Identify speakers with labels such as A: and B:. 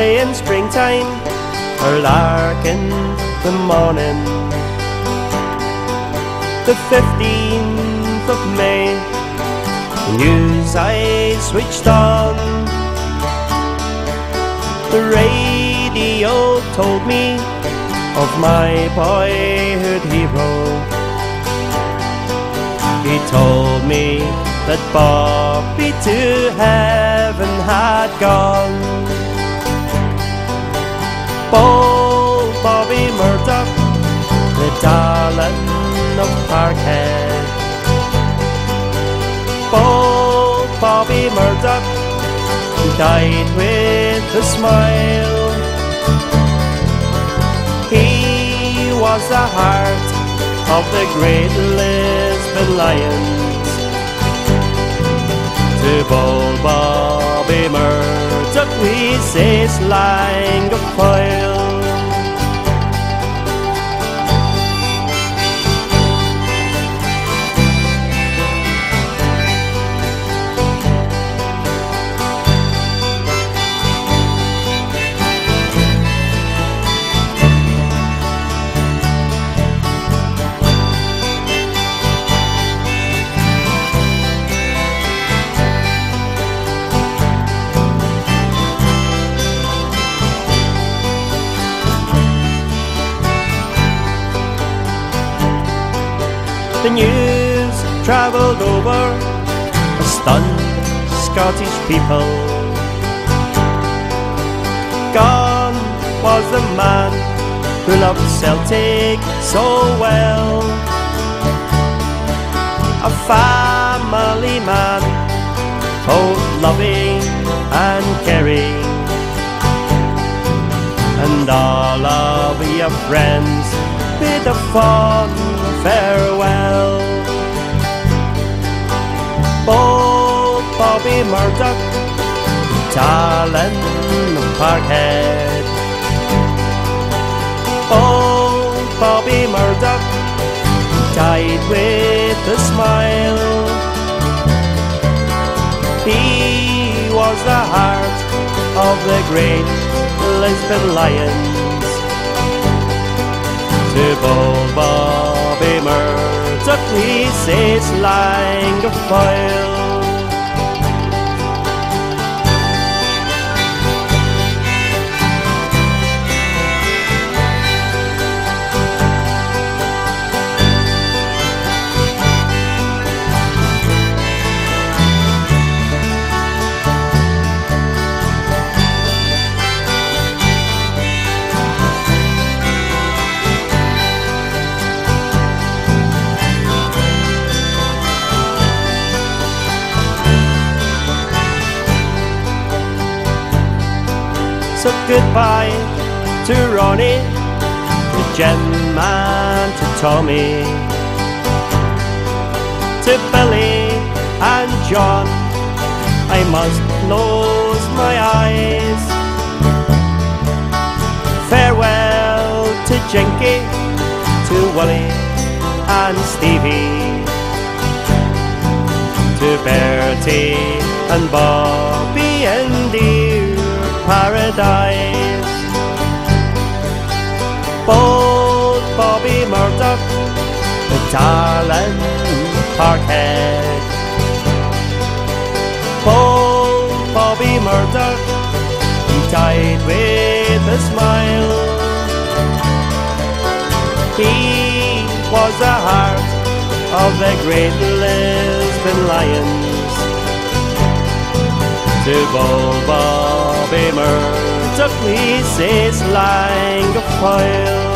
A: say in springtime, or lark in the morning. The 15th of May, the news I switched on. The radio told me of my boyhood hero. He told me that Bobby to heaven had gone. Bold Bobby Murdoch, the darling of Parkhead. Bold Bobby Murdoch, he died with a smile. He was the heart of the great Lisbon Lions. To bold Bobby Murdoch we say slang The news travelled over a stunned Scottish people. Gone was the man who loved Celtic so well. A family man, both loving and caring. And all of your friends bid a fond farewell. Bold Bobby Murdoch, of Parkhead. Bold Bobby Murdoch died with a smile. He was the heart of the great Lisbon Lions. We say slang of foil. So goodbye to Ronnie, to Jim and to Tommy, to Billy and John. I must close my eyes. Farewell to Jinky, to Willie and Stevie, to Bertie and Bobby and dear paradise. Bold Bobby Murdoch, the darling Parkhead. Bold Bobby Murdoch, he died with a smile. He was the heart of the great Lisbon Lions. Bobby Murdoch we say slang of foil